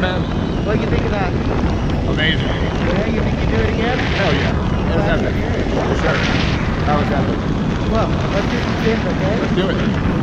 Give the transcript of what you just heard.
man. What do you think of that? Amazing. Yeah, you think you do it again? Hell yeah. That was epic. For sure. That was epic. Well, let's do some things, okay? Let's do it.